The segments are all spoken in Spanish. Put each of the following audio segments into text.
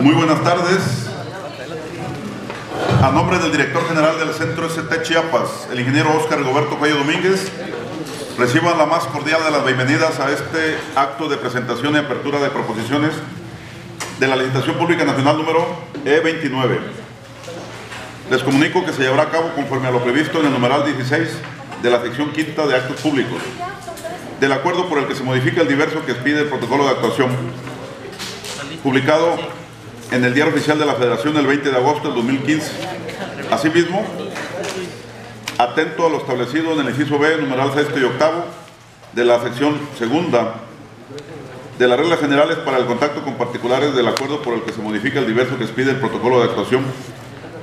Muy buenas tardes. A nombre del director general del Centro ST Chiapas, el ingeniero Óscar Roberto Cuello Domínguez, reciban la más cordial de las bienvenidas a este acto de presentación y apertura de proposiciones de la Licitación Pública Nacional número E29. Les comunico que se llevará a cabo conforme a lo previsto en el numeral 16 de la sección quinta de actos públicos, del acuerdo por el que se modifica el diverso que expide el protocolo de actuación, publicado en el Diario Oficial de la Federación el 20 de agosto del 2015. Asimismo, atento a lo establecido en el inciso B, numeral sexto y octavo, de la sección segunda de las reglas generales para el contacto con particulares del acuerdo por el que se modifica el diverso que expide el protocolo de actuación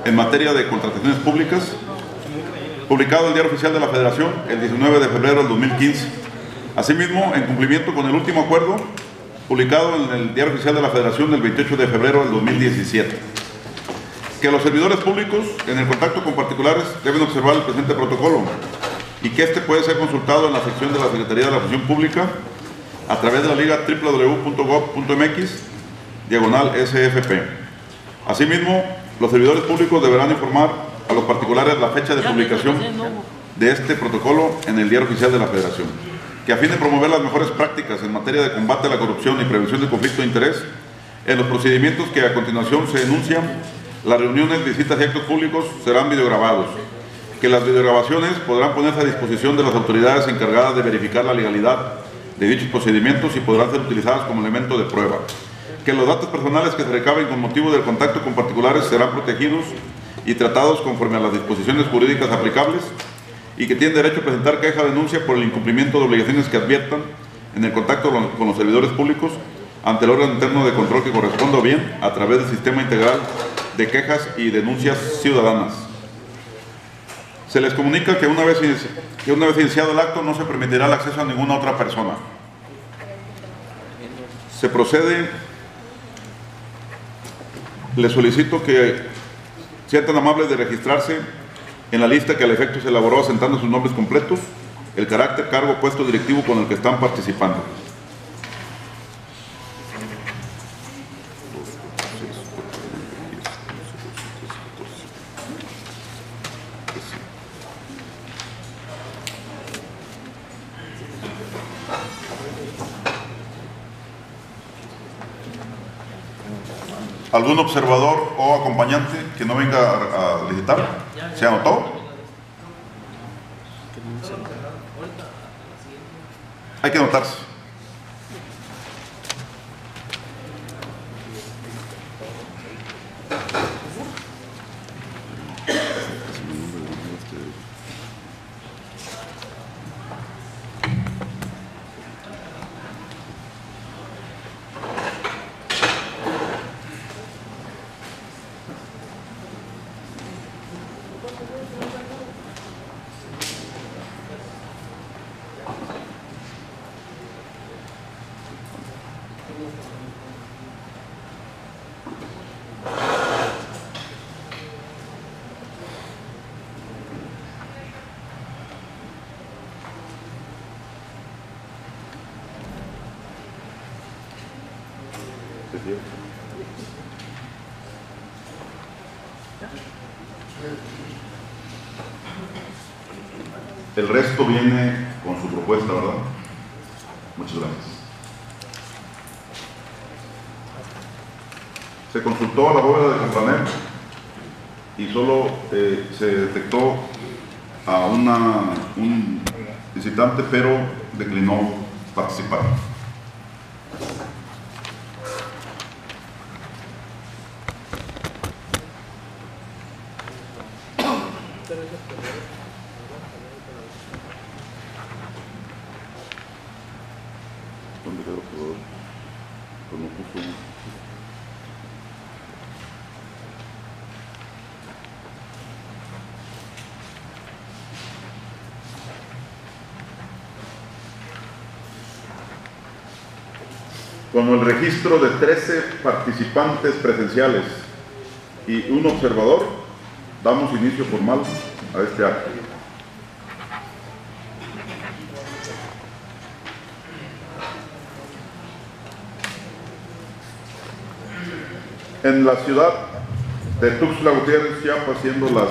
en materia de contrataciones públicas, publicado en el Diario Oficial de la Federación el 19 de febrero del 2015. Asimismo, en cumplimiento con el último acuerdo, publicado en el Diario Oficial de la Federación del 28 de febrero del 2017. Que los servidores públicos en el contacto con particulares deben observar el presente protocolo y que este puede ser consultado en la sección de la Secretaría de la Función Pública a través de la liga www.gov.mx diagonal SFP. Asimismo, los servidores públicos deberán informar a los particulares la fecha de publicación de este protocolo en el Diario Oficial de la Federación, que a fin de promover las mejores prácticas en materia de combate a la corrupción y prevención del conflicto de interés, en los procedimientos que a continuación se enuncian, las reuniones, visitas y actos públicos serán videograbados, que las videograbaciones podrán ponerse a disposición de las autoridades encargadas de verificar la legalidad de dichos procedimientos y podrán ser utilizadas como elemento de prueba. Que los datos personales que se recaben con motivo del contacto con particulares serán protegidos y tratados conforme a las disposiciones jurídicas aplicables y que tienen derecho a presentar queja o denuncia por el incumplimiento de obligaciones que adviertan en el contacto con los servidores públicos ante el órgano interno de control que corresponda bien a través del sistema integral de quejas y denuncias ciudadanas. Se les comunica que una, vez, que una vez iniciado el acto no se permitirá el acceso a ninguna otra persona. Se procede, les solicito que sean tan amables de registrarse en la lista que al efecto se elaboró asentando sus nombres completos, el carácter, cargo, puesto directivo con el que están participando. ¿Algún observador o acompañante que no venga a, a licitar? ¿Se anotó? Hay que anotarse. El resto viene con su propuesta, ¿verdad? Muchas gracias. Se consultó a la bóveda de Campaner y solo eh, se detectó a una, un visitante, pero declinó participar. como el registro de 13 participantes presenciales y un observador, damos inicio formal a este acto. En la ciudad de Tuxtla Gutiérrez, Chiapas, siendo las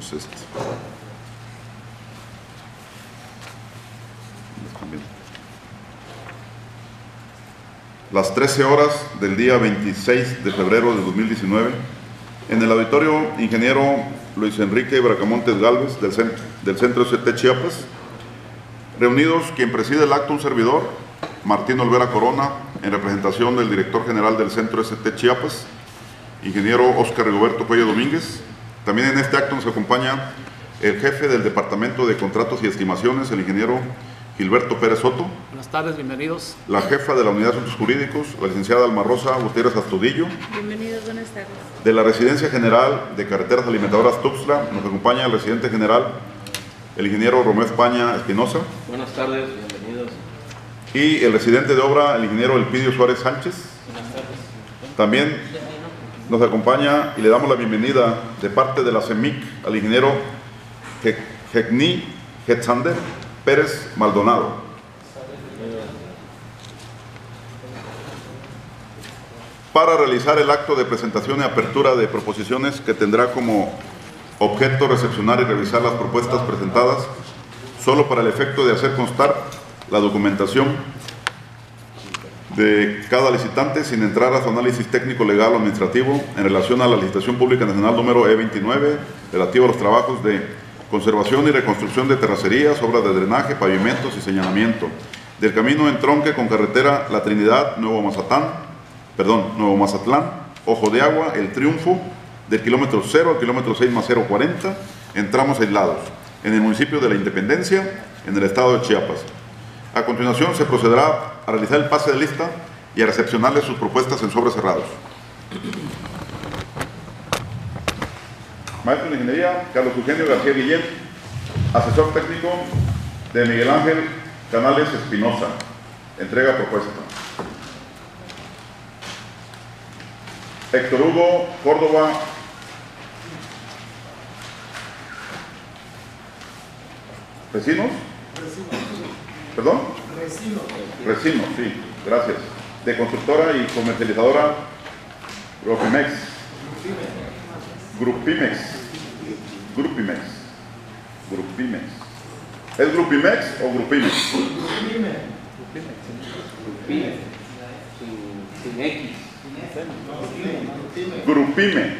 sé este. las 13 horas del día 26 de febrero de 2019 en el auditorio ingeniero Luis Enrique Bracamontes Galvez del centro, del centro Chiapas, reunidos quien preside el acto un servidor, Martín Olvera Corona, en representación del director general del centro ST Chiapas, ingeniero Oscar Rigoberto Cuello Domínguez. También en este acto nos acompaña el jefe del Departamento de Contratos y Estimaciones, el ingeniero Gilberto Pérez Soto. Buenas tardes, bienvenidos. La jefa de la Unidad de Asuntos Jurídicos, la licenciada Alma Rosa Gutiérrez Astudillo. Bienvenidos, buenas tardes. De la Residencia General de Carreteras Alimentadoras Tuxtla, nos acompaña el residente general, el ingeniero Romeo España Espinosa. Buenas tardes, bienvenidos. Y el residente de obra, el ingeniero Elpidio Suárez Sánchez. Buenas tardes. También nos acompaña y le damos la bienvenida de parte de la CEMIC al ingeniero Jecni Hetzander Pérez Maldonado. Para realizar el acto de presentación y apertura de proposiciones que tendrá como objeto recepcionar y revisar las propuestas presentadas solo para el efecto de hacer constar la documentación de cada licitante sin entrar a su análisis técnico, legal o administrativo en relación a la licitación pública nacional número E29 relativo a los trabajos de conservación y reconstrucción de terracerías, obras de drenaje, pavimentos y señalamiento del camino en tronque con carretera La Trinidad, Nuevo Mazatán, perdón, Nuevo Mazatlán, Ojo de Agua, El Triunfo, del kilómetro 0 al kilómetro 6 más 040, en tramos aislados, en el municipio de La Independencia, en el estado de Chiapas. A continuación se procederá a realizar el pase de lista y a recepcionarle sus propuestas en sobres cerrados. Maestro de Ingeniería, Carlos Eugenio García Guillén, asesor técnico de Miguel Ángel Canales Espinosa. Entrega propuesta. Héctor Hugo Córdoba. ¿Vecinos? ¿Perdón? Resino. Resino, sí, gracias. De constructora y comercializadora Grupimex. Grupimex. Grupimex. Grupimex. ¿Es Grupimex o Grupimex? Grupime. Sin, sin X. Grupime.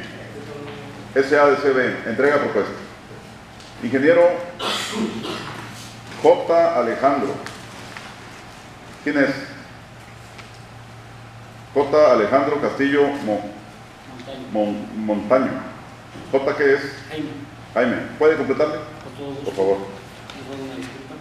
SADCB. Entrega propuesta. Ingeniero J. Alejandro. ¿Quién es? J. Alejandro Castillo Mo- Mon- Montaño. ¿J qué es? Jaime, Jaime. ¿Puede completarle? Por favor. Les ruego una disculpa.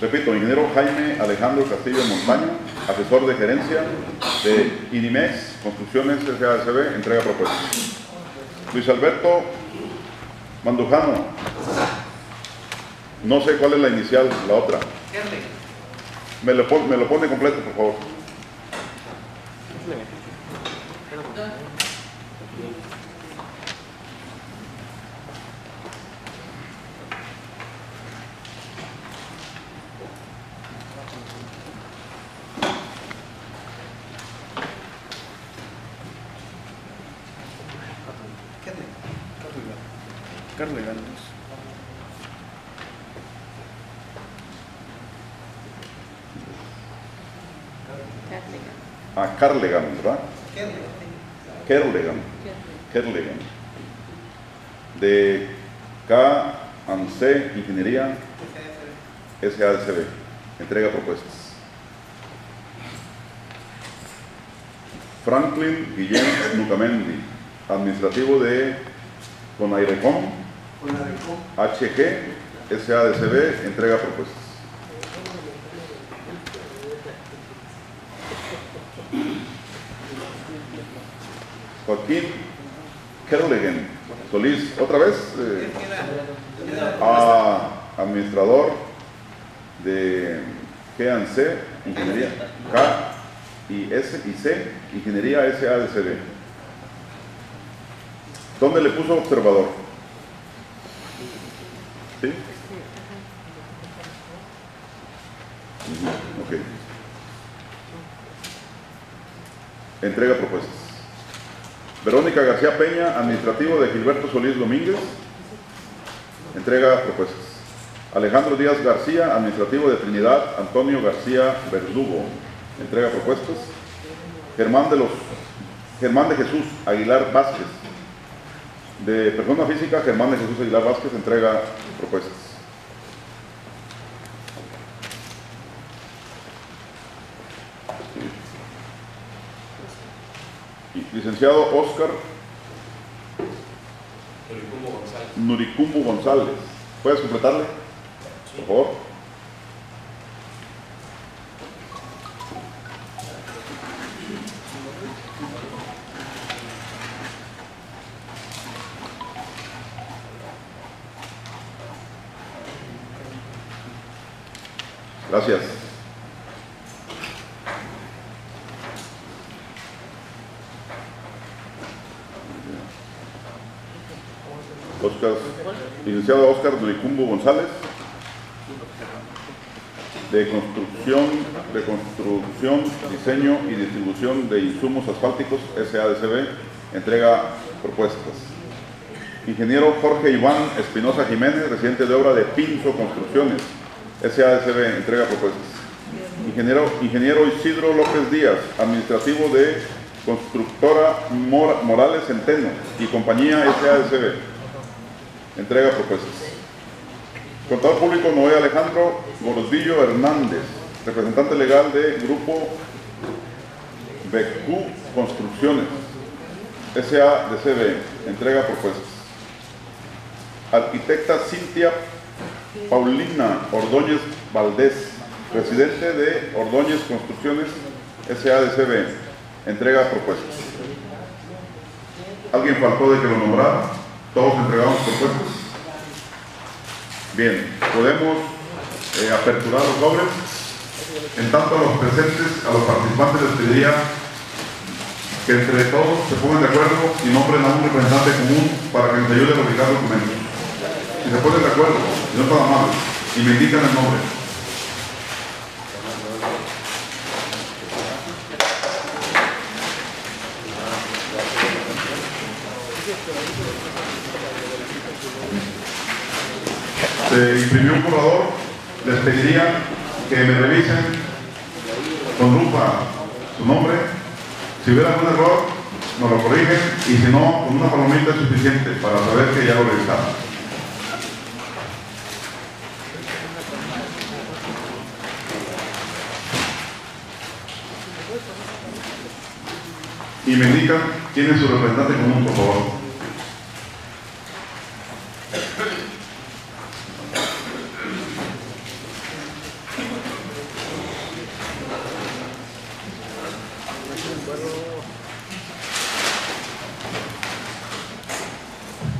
Repito, ingeniero Jaime Alejandro Castillo Montaño, asesor de gerencia de IDIMEX Construcciones SADCB, entrega propuesta. Luis Alberto Mandujano, no sé cuál es la inicial, la otra. Me lo, me lo pone completo, por favor. Carlega. A Carlegan, ¿verdad? Kerlegan. Kerlegan. De K&C Ingeniería SADCB. Entrega propuestas. Franklin Guillén Nucamendi, administrativo de Conairecom, HG, SADCB, entrega propuestas. Otra vez, eh, a administrador de G&C, Ingeniería K y S y C, Ingeniería SADCB. ¿Dónde le puso observador? ¿Sí? Ujú, Ok. Entrega propuestas. Verónica García Peña, administrativo de Gilberto Solís Domínguez. Entrega propuestas. Alejandro Díaz García, administrativo de Trinidad Antonio García Verdugo. Entrega propuestas. Germán de los Germán de Jesús Aguilar Vázquez. De persona física, Germán de Jesús Aguilar Vázquez entrega propuestas. Licenciado Oscar Nuricumbo González. ¿Puedes completarle? Por favor. Gracias. Oscar, licenciado Oscar Nuricumbo González, de construcción, de construcción, diseño y distribución de insumos asfálticos, SADCB, entrega propuestas. Ingeniero Jorge Iván Espinosa Jiménez, residente de obra de Pinzo Construcciones, SADCB, entrega propuestas. Ingeniero, ingeniero Isidro López Díaz, administrativo de Constructora Mor- Morales Centeno y compañía SADCB, entrega propuestas. Contador público Noé Alejandro Gordillo Hernández, representante legal de Grupo BQ Construcciones, SADCB, entrega propuestas. Arquitecta Cintia Paulina Ordóñez Valdés, residente de Ordóñez Construcciones, SADCB, entrega propuestas. ¿Alguien faltó de que lo nombrara? ¿Todos entregamos propuestas? Bien, podemos eh, aperturar los sobres. En tanto a los presentes, a los participantes les pediría que entre todos se pongan de acuerdo y nombren a un representante común para que nos ayude a publicar documentos. Si se ponen de acuerdo, no están amables, y me indican el nombre. Se imprimió un borrador, les pediría que me revisen con lupa su nombre. Si hubiera algún error, nos lo corrigen y si no, con una palomita es suficiente para saber que ya lo revisaron. Y me indican quién es su representante común, por favor.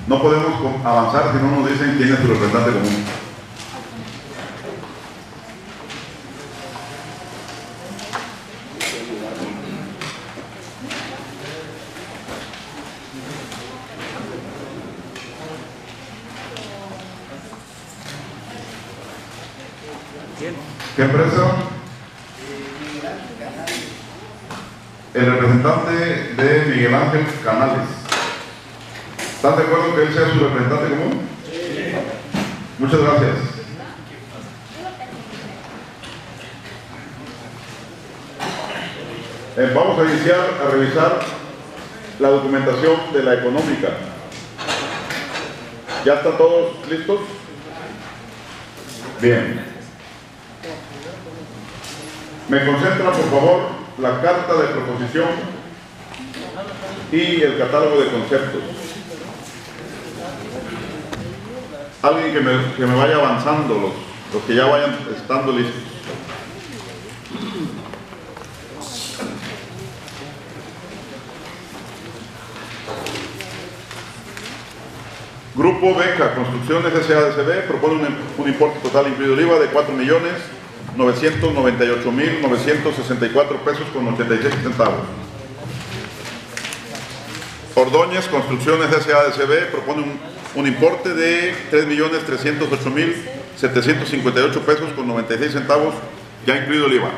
No podemos co- avanzar si no nos dicen quién es su representante común. ¿Qué empresa? El representante de Miguel Ángel Canales. ¿Están de acuerdo que él sea su representante común? Muchas gracias. Eh, vamos a iniciar a revisar la documentación de la económica. ¿Ya están todos listos? Bien. Me concentra, por favor, la carta de proposición y el catálogo de conceptos. alguien que me, que me vaya avanzando, los, los que ya vayan estando listos. Grupo Beca Construcciones SADCB propone un, un, importe total incluido el IVA de 4.998.964 pesos con 86 centavos. Ordóñez Construcciones SADCB propone un un importe de 3 millones 308 mil 758 pesos con 96 centavos, ya incluido el IVA.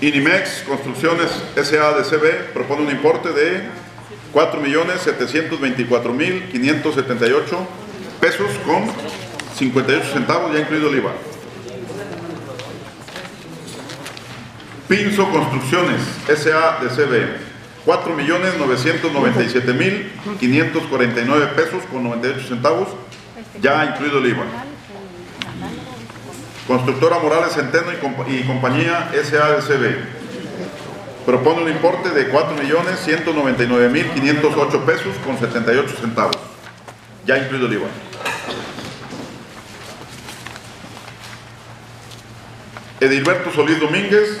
Inimex Construcciones SADCB propone un importe de 4.724.578 pesos con 58 centavos, ya incluido el IVA. Pinzo Construcciones SADCB 4.997.549 pesos con 98 centavos, ya incluido el IVA. Constructora Morales Centeno y, compa y compañía SADCB propone un importe de 4.199.508 pesos con 78 centavos, ya incluido el IVA. Edilberto Solís Domínguez,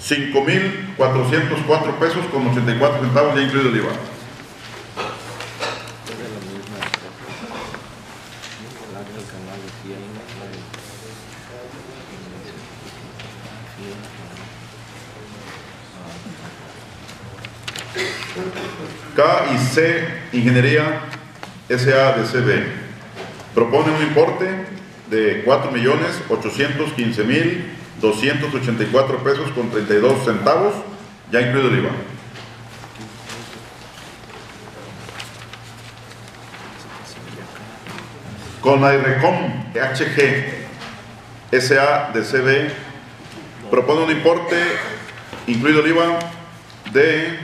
5.404 pesos con 84 centavos ya incluido el IVA. K y C Ingeniería SADCB propone un importe de 4.815.000 4.815.284 pesos con 32 centavos, ya incluido el IVA. Con la HG SADCB propone un importe, incluido el IVA, de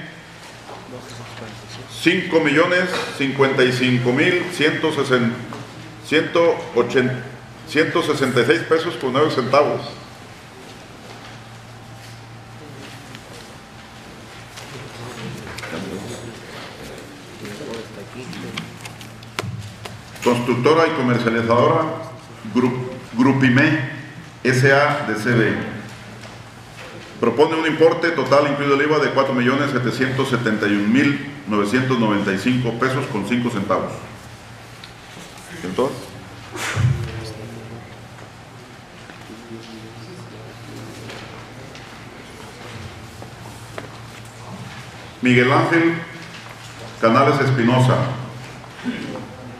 5 millones 55 mil 166 pesos con 9 centavos. Constructora y comercializadora Grup, Grupime SA de CB propone un importe total incluido el IVA de 4.771.995 pesos con 5 centavos. Entonces, Miguel Ángel Canales Espinosa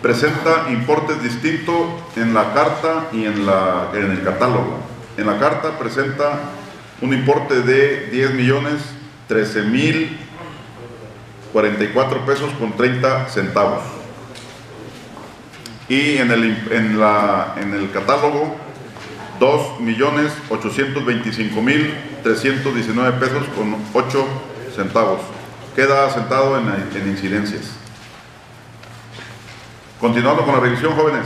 presenta importes distintos en la carta y en, la, en el catálogo. En la carta presenta un importe de 10 millones 13 mil 44 pesos con 30 centavos. Y en el, en la, en el catálogo 2 millones 825 mil 319 pesos con 8 centavos. Queda sentado en, en incidencias. Continuando con la revisión, jóvenes,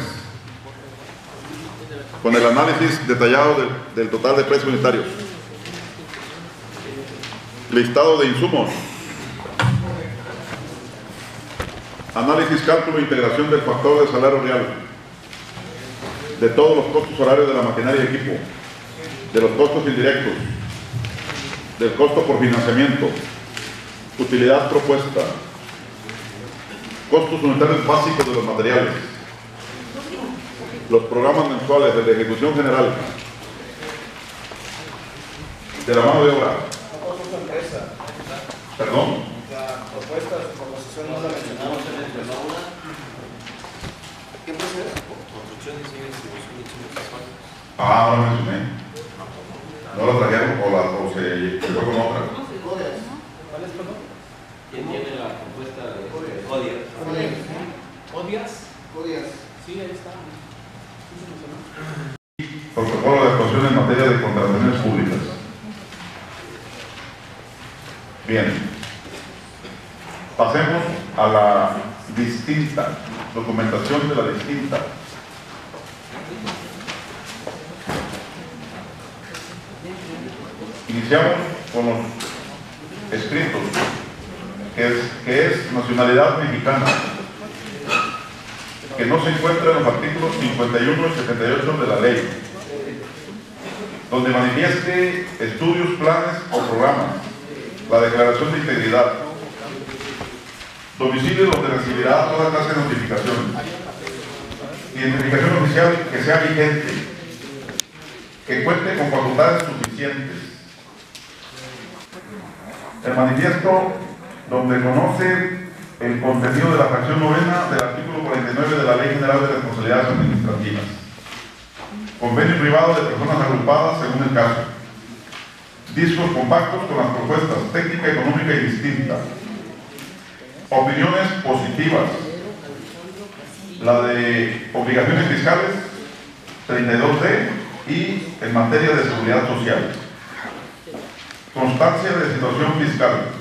con el análisis detallado del, del total de precios unitarios. Listado de insumos. Análisis, cálculo e integración del factor de salario real. De todos los costos horarios de la maquinaria y equipo. De los costos indirectos. Del costo por financiamiento. Utilidad propuesta. Costos unitarios básicos de los materiales. Los programas mensuales de la ejecución general. De la mano de obra. Perdón. La propuesta de proposición no la mencionamos en el programa. ¿Qué es? Construcción, diseño y distribución de insumos Ah, no la mencioné. No la trajeron o, la, o se, fue con otra. ¿Cuál es, perdón? ¿Quién tiene la propuesta de Codias. Sí, ahí está. Protocolo de actuación en materia de contrataciones públicas. Bien. Pasemos a la distinta, documentación de la distinta. Iniciamos con los escritos, que es, que es nacionalidad mexicana, que no se encuentra en los artículos 51 y 78 de la ley, donde manifieste estudios, planes o programas, la declaración de integridad, domicilio donde recibirá toda clase de notificación, identificación oficial que sea vigente, que cuente con facultades suficientes, el manifiesto donde conoce el contenido de la fracción novena del artículo 49 de la Ley General de Responsabilidades Administrativas. Convenio privado de personas agrupadas según el caso. Discos compactos con las propuestas técnica, económica y distinta. Opiniones positivas. La de obligaciones fiscales, 32D, y en materia de seguridad social. Constancia de situación fiscal.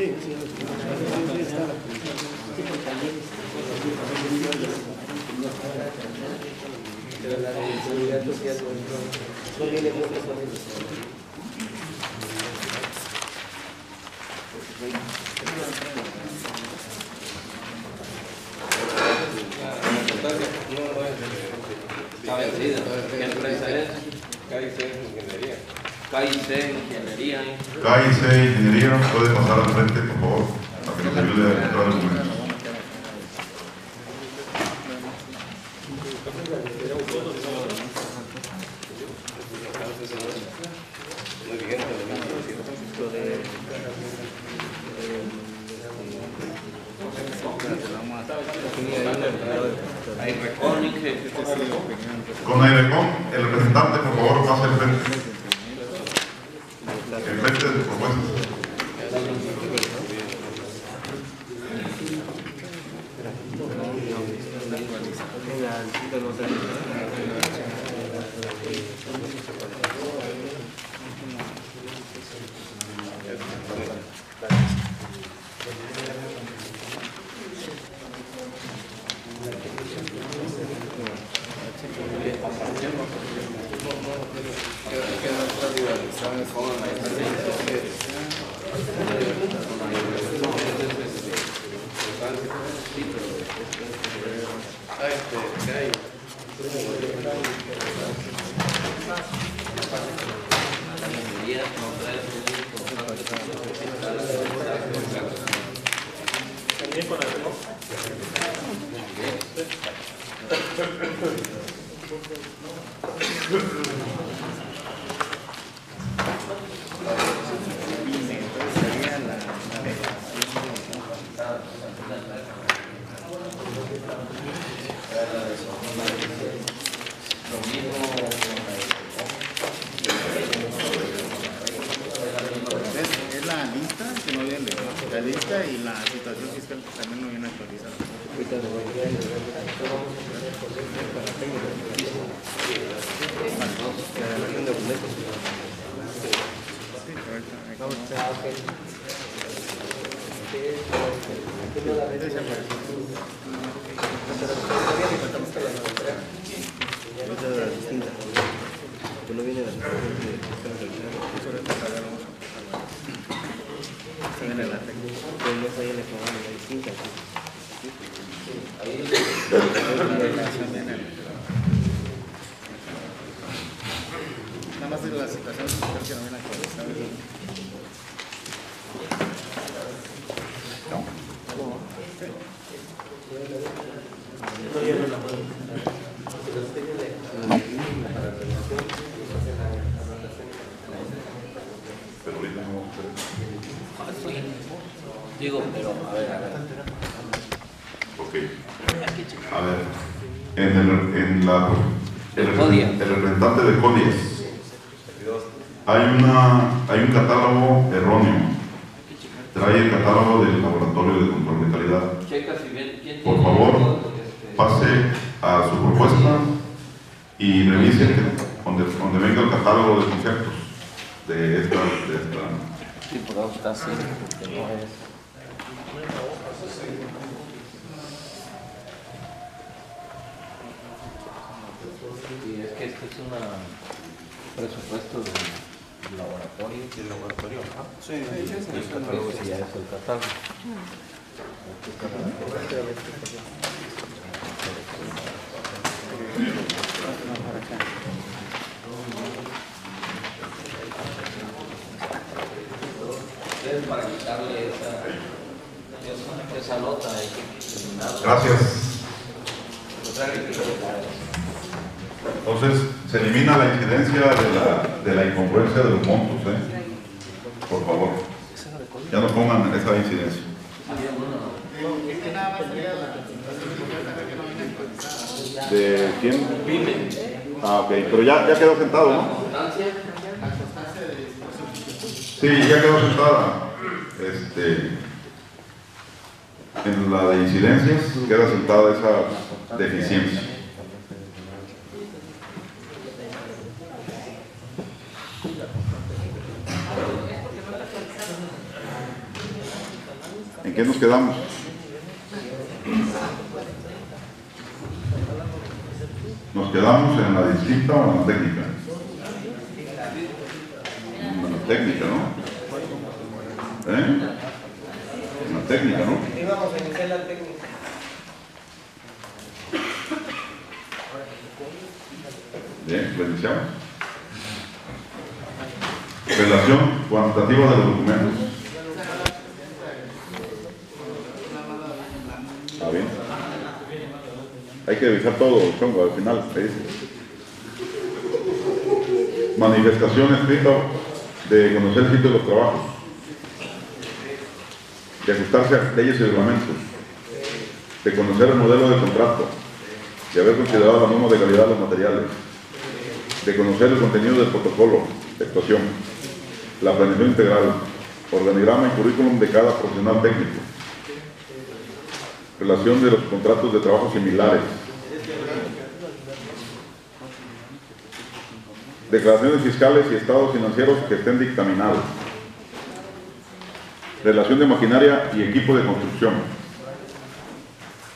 Pero la de seguridad social no, no, no viene con eso. Está vencida. ¿Qué empresa es? KIC Ingeniería. KIC Ingeniería, puede pasar al frente, por favor, para que nos ayude a encontrar documentos. Hay 猫なん。Por favor, Pase a su propuesta y revise donde, donde venga el catálogo de conceptos de esta, de esta Sí, por ahí está así, porque no es. Y es que este es un presupuesto del laboratorio. ¿El laboratorio? Ah, sí. Ya es el catálogo. Gracias. Entonces, se elimina la incidencia de la, de la incongruencia de los montos, ¿eh? Por favor. Ya no pongan esa incidencia. ¿De quién? Ah, ok, pero ya, ya quedó sentado, ¿no? Sí, ya quedó sentada. Este, en la de incidencias queda sentada esa deficiencia. ¿En qué nos quedamos? Nos quedamos en la distinta o en la técnica. En la técnica, ¿no? ¿Eh? En la técnica, ¿no? Íbamos a iniciar la técnica. Bien, pues iniciamos. Relación cuantitativa de los documentos. Está bien. Hay que revisar todo, chongo, al final, ahí dice. Manifestación escrita de conocer el sitio de los trabajos. De ajustarse a leyes y reglamentos. De conocer el modelo de contrato. De haber considerado la norma de calidad de los materiales. De conocer el contenido del protocolo de actuación. La planeación integral. Organigrama y currículum de cada profesional técnico relación de los contratos de trabajo similares, declaraciones fiscales y estados financieros que estén dictaminados, relación de maquinaria y equipo de construcción,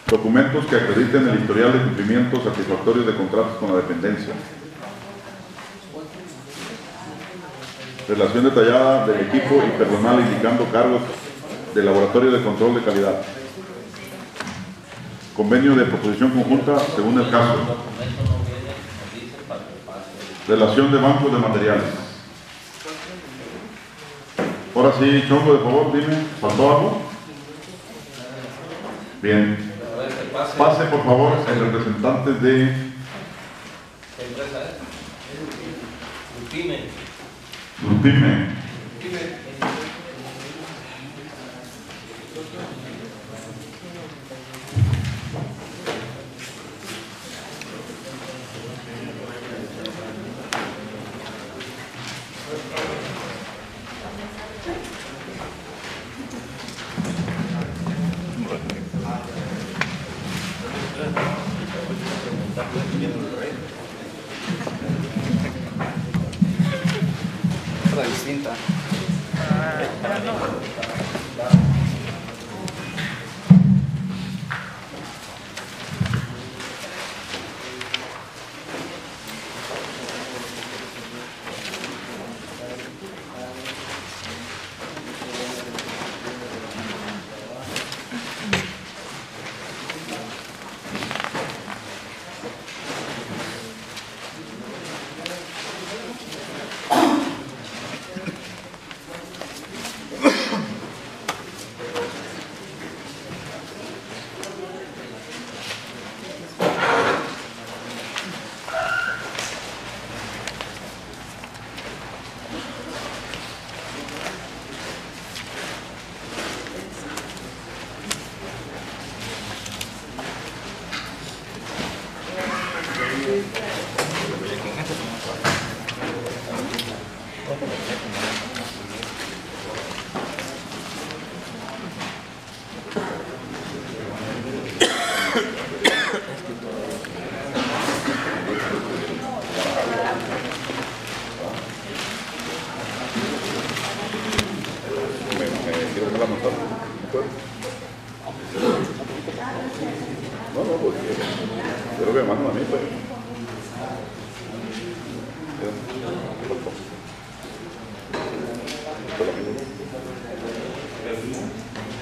documentos que acrediten el historial de cumplimiento satisfactorio de contratos con la dependencia, relación detallada del equipo y personal indicando cargos del laboratorio de control de calidad. Convenio de proposición conjunta según el caso. documento no viene, nos dice para que pase. Relación de bancos de materiales. Ahora sí, Chongo, de favor, dime, ¿faltó algo? Bien. Pase. Por favor, el representante de ¿Qué empresa es? Pyme.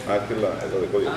Ah, es que es la, es la de código.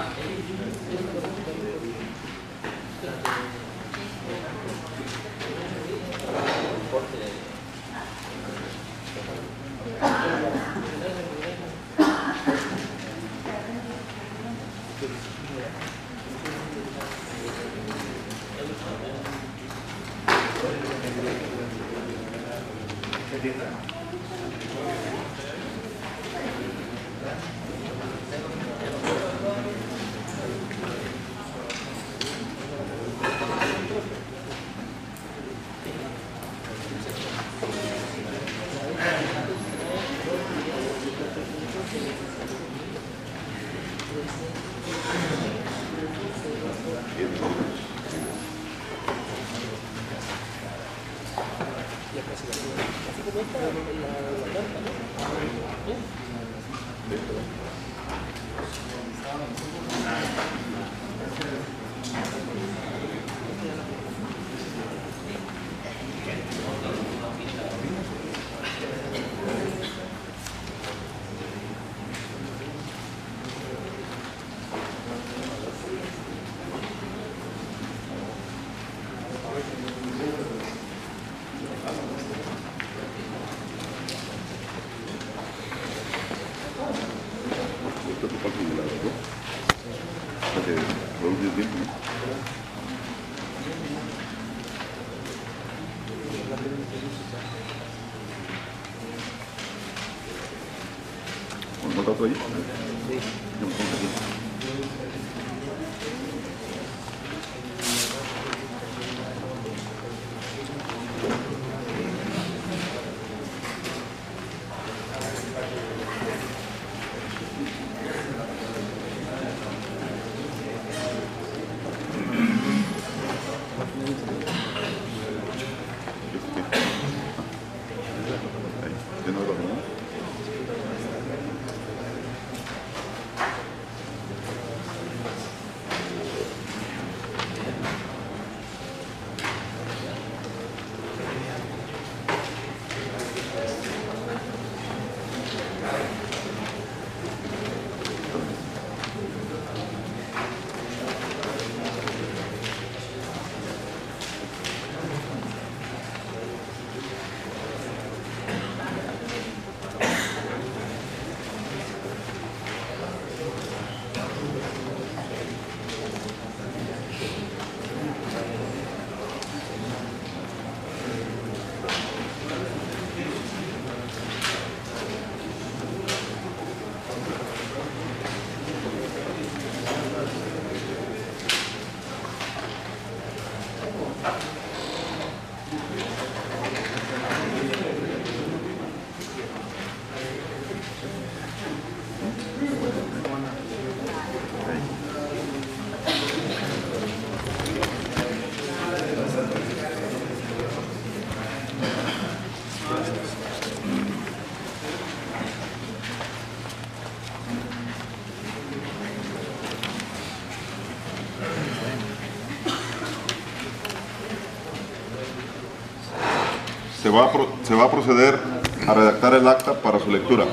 我到这里一会，我，se va, a se va a proceder a redactar el acta para su lectura.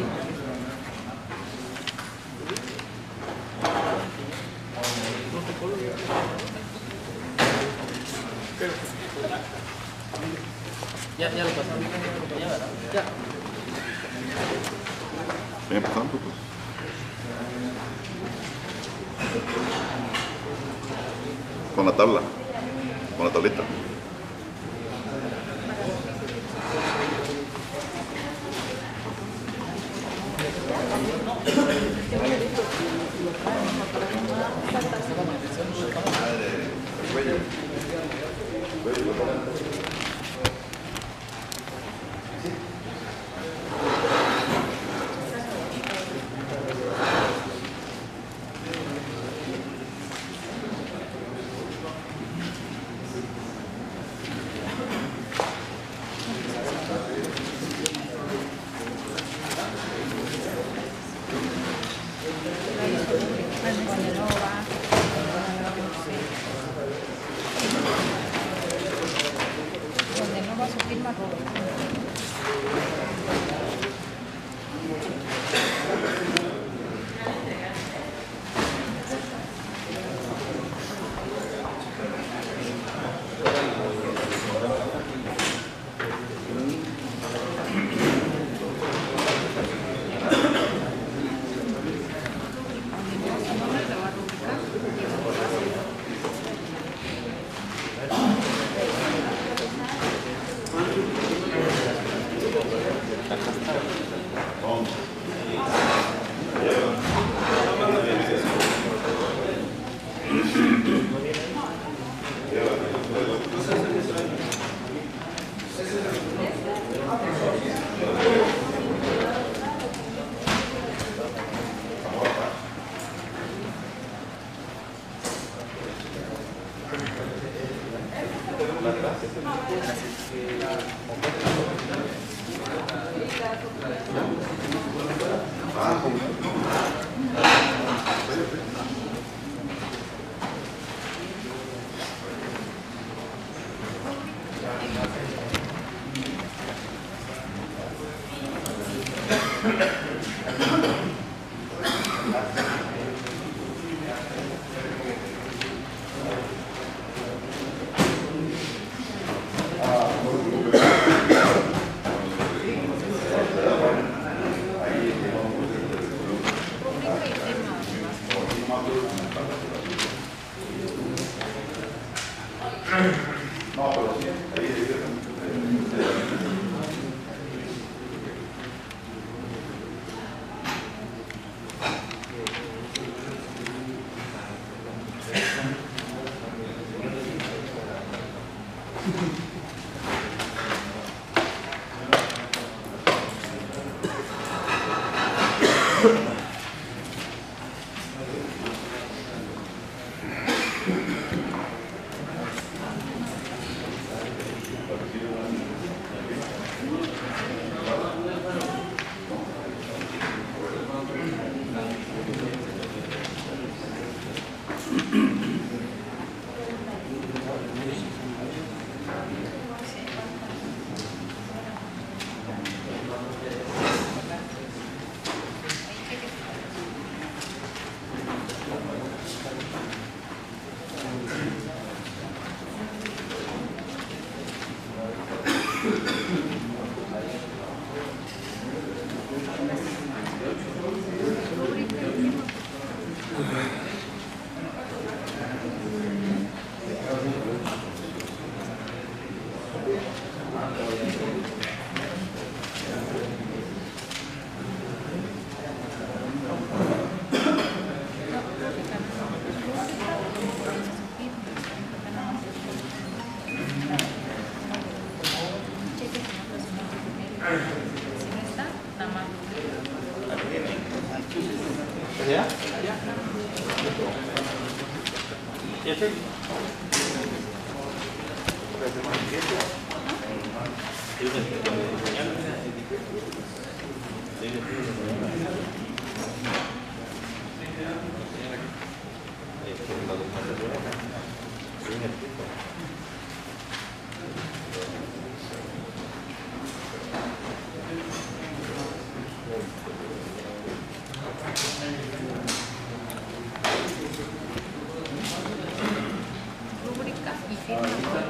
감사합니다.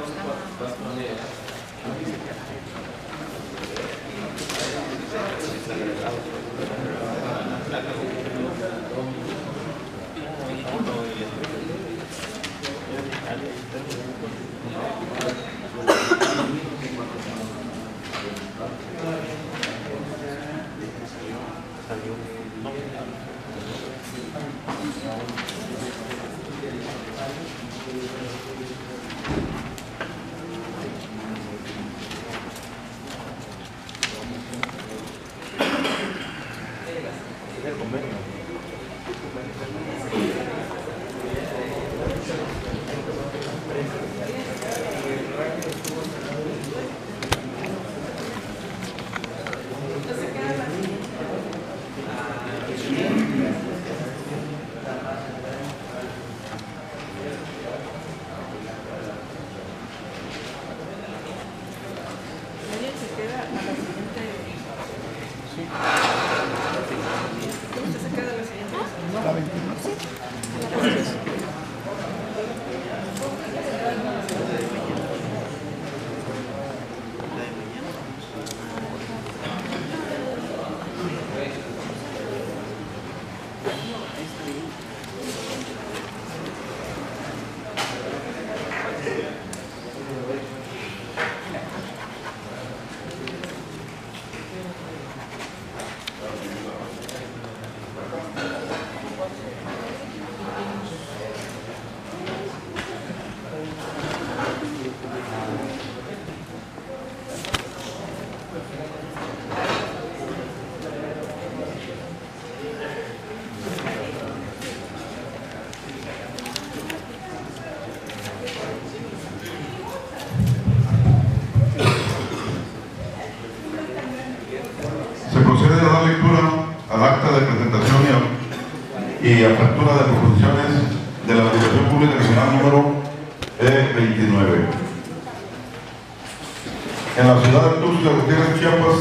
Ciudad de Chiapas,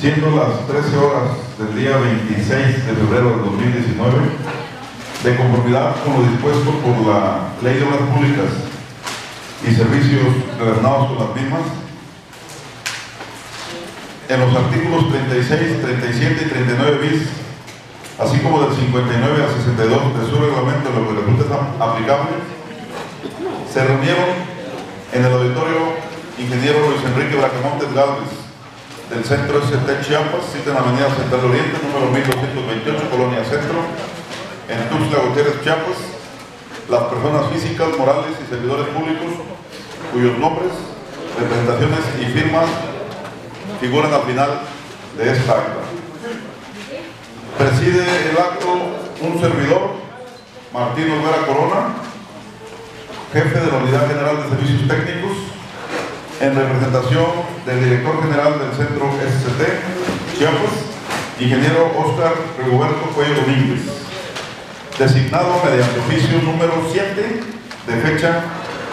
siendo las 13 horas del día 26 de febrero de 2019, de conformidad con lo dispuesto por la Ley de Obras Públicas y Servicios relacionados con las mismas, en los artículos 36, 37 y 39 bis, así como del 59 al 62 de su reglamento en lo que resulta aplicable, se reunieron en el auditorio ingeniero Luis Enrique Bracamontes Galvez del Centro ST Chiapas, cita en la Avenida Central Oriente, número 1228, Colonia Centro, en Tuxtla Gutiérrez, Chiapas, las personas físicas, morales y servidores públicos cuyos nombres, representaciones y firmas figuran al final de esta acta. Preside el acto un servidor, Martín Olvera Corona, jefe de la Unidad General de Servicios Técnicos, en representación del director general del Centro SCT, Chiapas, ingeniero Oscar Rigoberto Cuello Domínguez, designado mediante oficio número 7 de fecha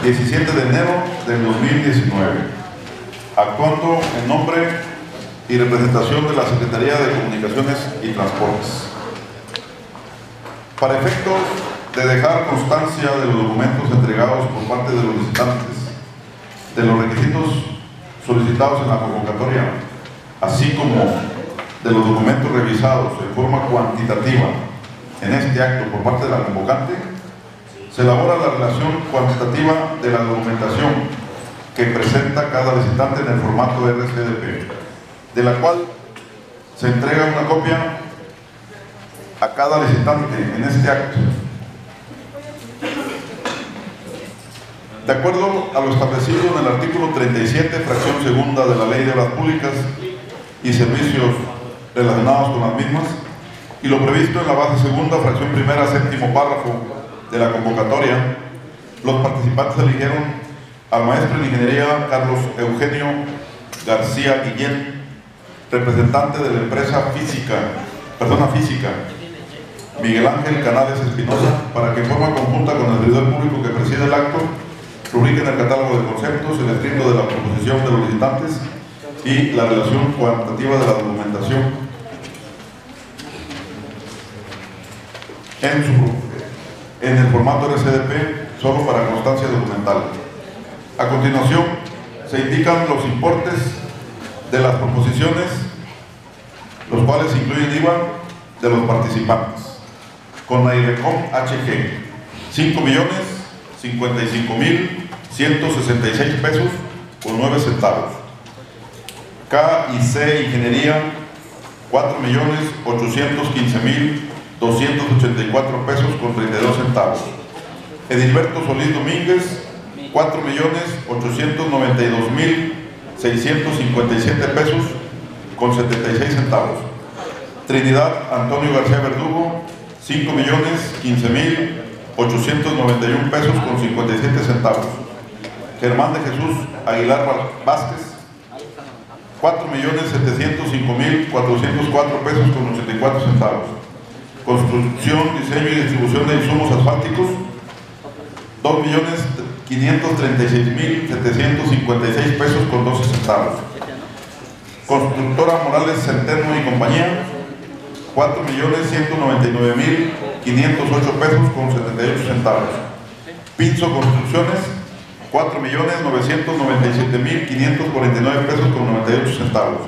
17 de enero del 2019 actuando en nombre y representación de la Secretaría de Comunicaciones y Transportes. Para efectos de dejar constancia de los documentos entregados por parte de los licitantes, de los requisitos solicitados en la convocatoria, así como de los documentos revisados en forma cuantitativa en este acto por parte de la convocante, se elabora la relación cuantitativa de la documentación que presenta cada licitante en el formato RCDP, de la cual se entrega una copia a cada licitante en este acto. De acuerdo a lo establecido en el artículo 37, fracción segunda de la Ley de Obras Públicas y Servicios relacionados con las mismas, y lo previsto en la base segunda, fracción primera, séptimo párrafo de la convocatoria, los participantes eligieron al maestro en ingeniería Carlos Eugenio García Guillén, representante de la empresa física, persona física, Miguel Ángel Canales Espinosa, para que forma conjunta con el servidor público que preside el acto, rubriquen el catálogo de conceptos, el escrito de la proposición de los licitantes y la relación cuantitativa de la documentación en, su, en el formato RCDP solo para constancia documental. A continuación, se indican los importes de las proposiciones, los cuales incluyen IVA de los participantes. Con la IRECOM HG, 5 millones 55 mil 166 pesos con 9 centavos. K y C Ingeniería, 4 millones 815 mil 284 pesos con 32 centavos. Edilberto Solís Domínguez, 4 millones 892 mil 657 pesos con 76 centavos. Trinidad Antonio García Verdugo, 5 millones 15 mil 891 pesos con 57 centavos. Germán de Jesús Aguilar Vázquez, 4 millones 705 mil 404 pesos con 84 centavos. Construcción, diseño y distribución de insumos asfálticos, 2 millones 536 mil 756 pesos con 12 centavos. Constructora Morales Centeno y compañía, 4 millones 199 mil 508 pesos con 78 centavos. Pinzo Construcciones, 4 millones 997 mil 549 pesos con 98 centavos.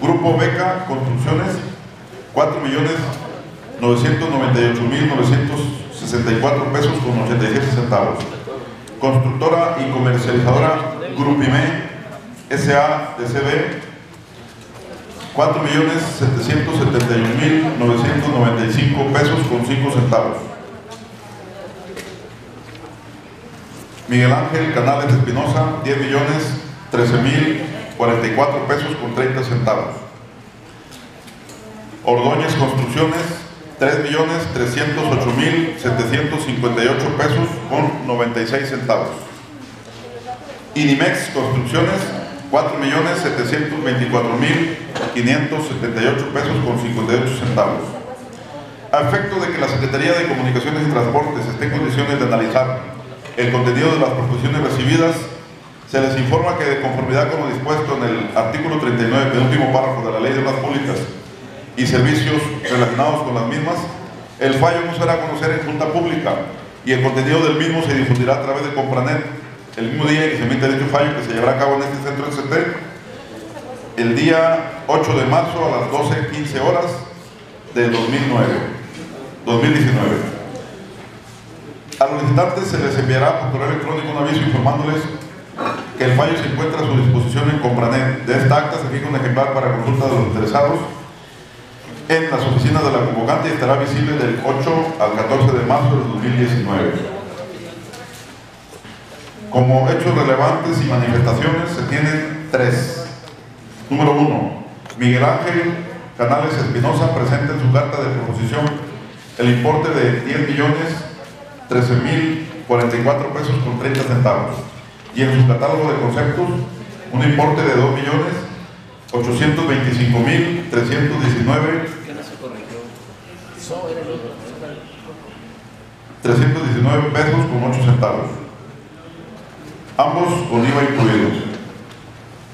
Grupo Beca Construcciones, 4 millones 998 mil 964 pesos con 87 centavos. Constructora y comercializadora Grupime S.A. DCB, 4.771.995 pesos con 5 centavos. Miguel Ángel Canales Espinosa, 10.013.044 pesos con 30 centavos. Ordóñez Construcciones, 3.308.758 pesos con 96 centavos. Inimex Construcciones, 4.724.578 pesos con 58 centavos. A efecto de que la Secretaría de Comunicaciones y Transportes esté en condiciones de analizar el contenido de las proposiciones recibidas, se les informa que de conformidad con lo dispuesto en el artículo 39, penúltimo párrafo de la Ley de Obras Públicas y servicios relacionados con las mismas, el fallo no será a conocer en junta pública y el contenido del mismo se difundirá a través de Compranet el mismo día que se emite dicho fallo que se llevará a cabo en este centro de el día 8 de marzo a las 12.15 horas del 2009, 2019. A los visitantes se les enviará por correo electrónico un aviso informándoles que el fallo se encuentra a su disposición en Compranet. De esta acta se fija un ejemplar para consulta de los interesados en las oficinas de la convocante y estará visible del 8 al 14 de marzo del 2019. Como hechos relevantes y manifestaciones se tienen tres. Número uno, Miguel Ángel Canales Espinosa presenta en su carta de proposición el importe de 10 millones 13 mil 44 pesos con 30 centavos. Y en su catálogo de conceptos un importe de 2 millones 825 mil 319 319 pesos con 8 centavos. Ambos con IVA incluidos.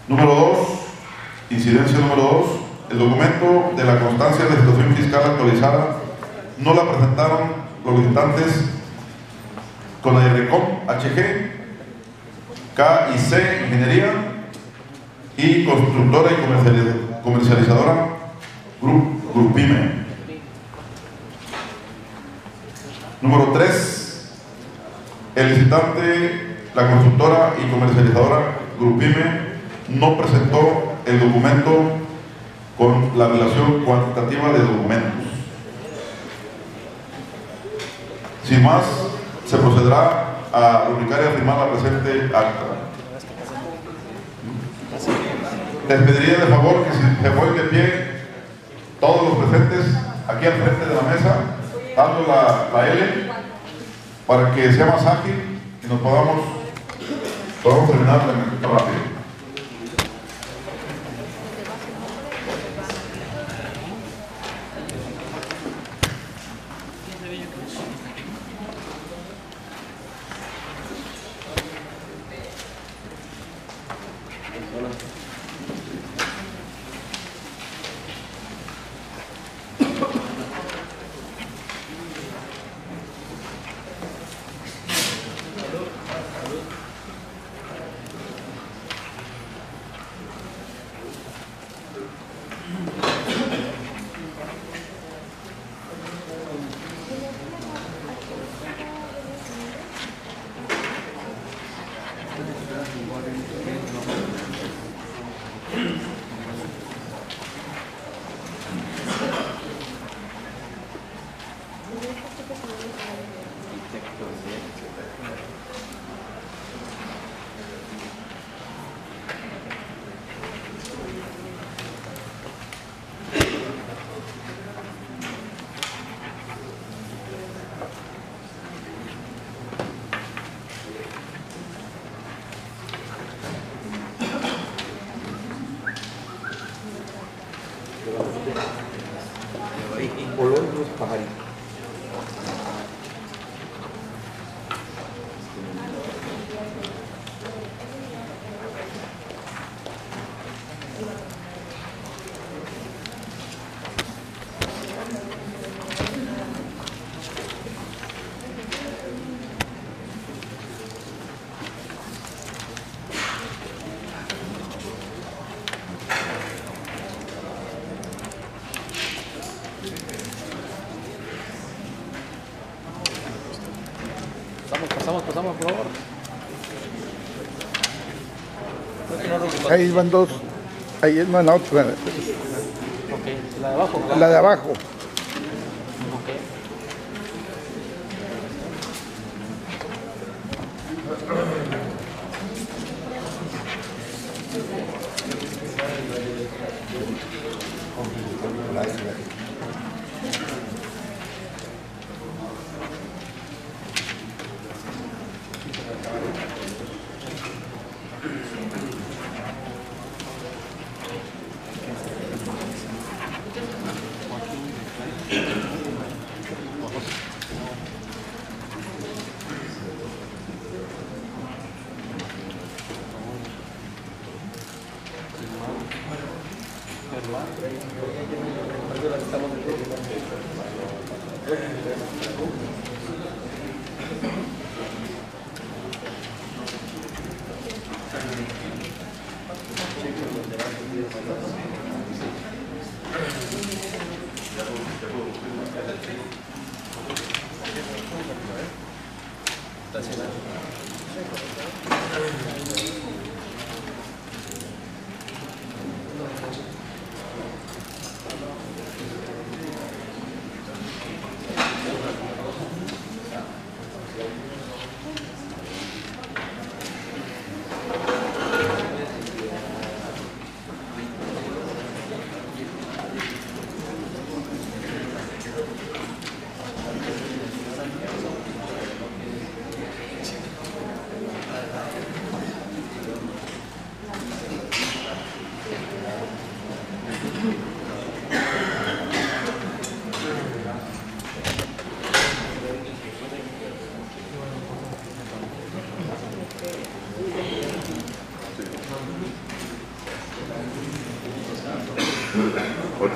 Número 2, incidencia número 2, el documento de la constancia de situación fiscal actualizada no la presentaron los visitantes con la IRECOM HG, K y C Ingeniería y constructora y comercializadora Grup, Grupime. Número 3, el visitante la constructora y comercializadora Grupime no presentó el documento con la relación cuantitativa de documentos. Sin más, se procederá a rubricar y a firmar la presente acta. Les pediría de favor que se ponen de pie todos los presentes aquí al frente de la mesa, dando la, la L, para que sea más ágil y nos podamos Podemos terminar rápido. Pasamos, pasamos, por favor. Ahí van dos. Ahí es no, la otra. Ok, la de abajo. ¿verdad? La de abajo.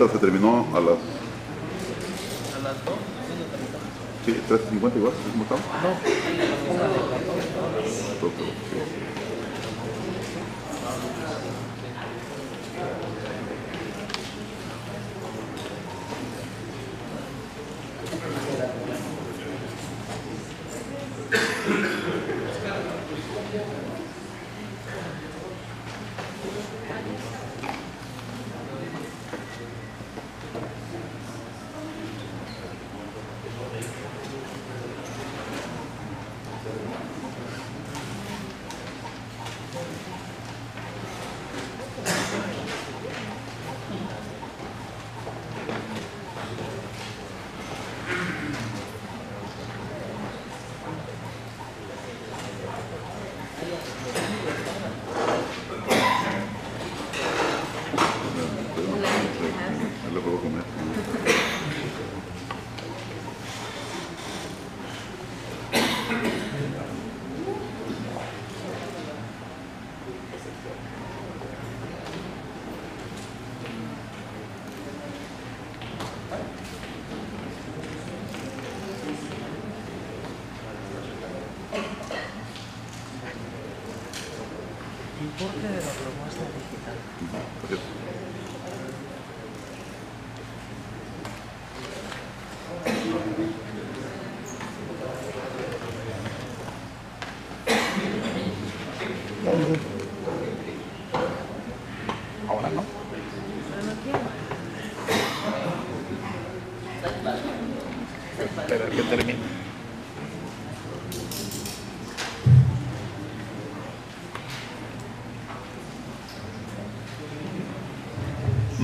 Ahorita se terminó a las... Sí, 3.50 igual, ¿cómo estamos? No. Ahí lo puedo comer. Importe de la propuesta digital. Gracias. Ahora no. Espera que termine.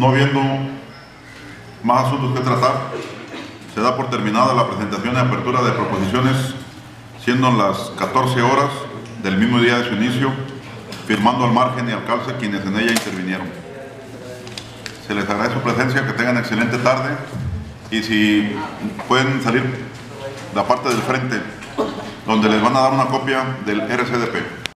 No habiendo más asuntos que tratar, se da por terminada la presentación y apertura de proposiciones, siendo las 14 horas del mismo día de su inicio, firmando al margen y al calce quienes en ella intervinieron. Se les agradece su presencia, que tengan excelente tarde y si pueden salir la parte del frente, donde les van a dar una copia del RCDP.